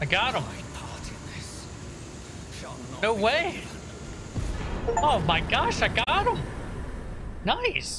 I got him. No way. Oh my gosh, I got him. Nice.